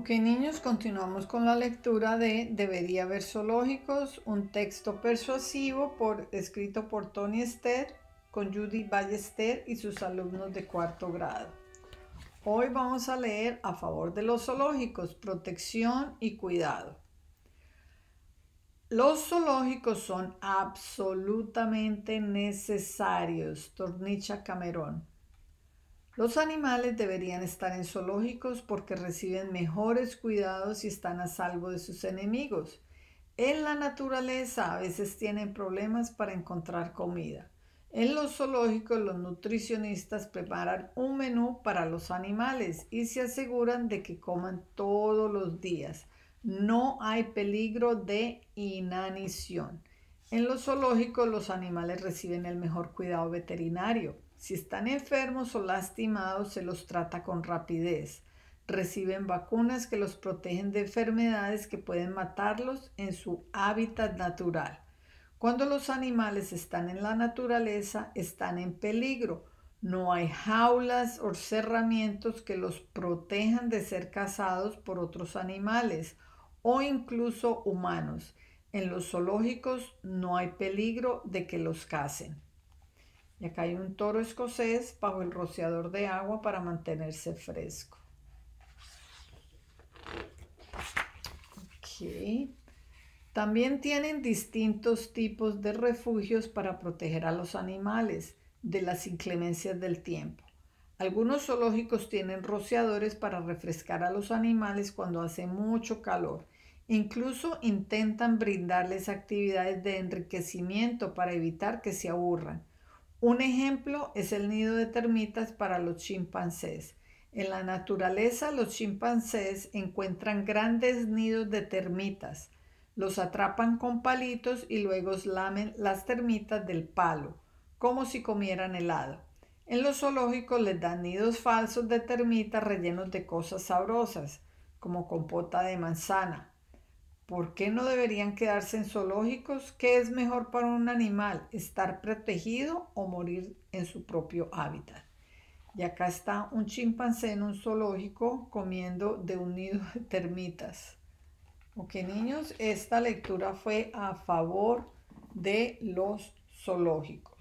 Ok niños, continuamos con la lectura de Debería haber zoológicos, un texto persuasivo por, escrito por Tony Esther con Judy Ballester y sus alumnos de cuarto grado. Hoy vamos a leer a favor de los zoológicos, protección y cuidado. Los zoológicos son absolutamente necesarios, Tornicha Camerón. Los animales deberían estar en zoológicos porque reciben mejores cuidados y están a salvo de sus enemigos. En la naturaleza a veces tienen problemas para encontrar comida. En los zoológicos los nutricionistas preparan un menú para los animales y se aseguran de que coman todos los días. No hay peligro de inanición. En los zoológicos los animales reciben el mejor cuidado veterinario. Si están enfermos o lastimados, se los trata con rapidez. Reciben vacunas que los protegen de enfermedades que pueden matarlos en su hábitat natural. Cuando los animales están en la naturaleza, están en peligro. No hay jaulas o cerramientos que los protejan de ser cazados por otros animales o incluso humanos. En los zoológicos no hay peligro de que los cacen. Y acá hay un toro escocés bajo el rociador de agua para mantenerse fresco. También tienen distintos tipos de refugios para proteger a los animales de las inclemencias del tiempo. Algunos zoológicos tienen rociadores para refrescar a los animales cuando hace mucho calor. Incluso intentan brindarles actividades de enriquecimiento para evitar que se aburran. Un ejemplo es el nido de termitas para los chimpancés. En la naturaleza los chimpancés encuentran grandes nidos de termitas. Los atrapan con palitos y luego lamen las termitas del palo, como si comieran helado. En los zoológicos les dan nidos falsos de termitas rellenos de cosas sabrosas, como compota de manzana, ¿Por qué no deberían quedarse en zoológicos? ¿Qué es mejor para un animal? ¿Estar protegido o morir en su propio hábitat? Y acá está un chimpancé en un zoológico comiendo de un nido de termitas. Ok, niños, esta lectura fue a favor de los zoológicos.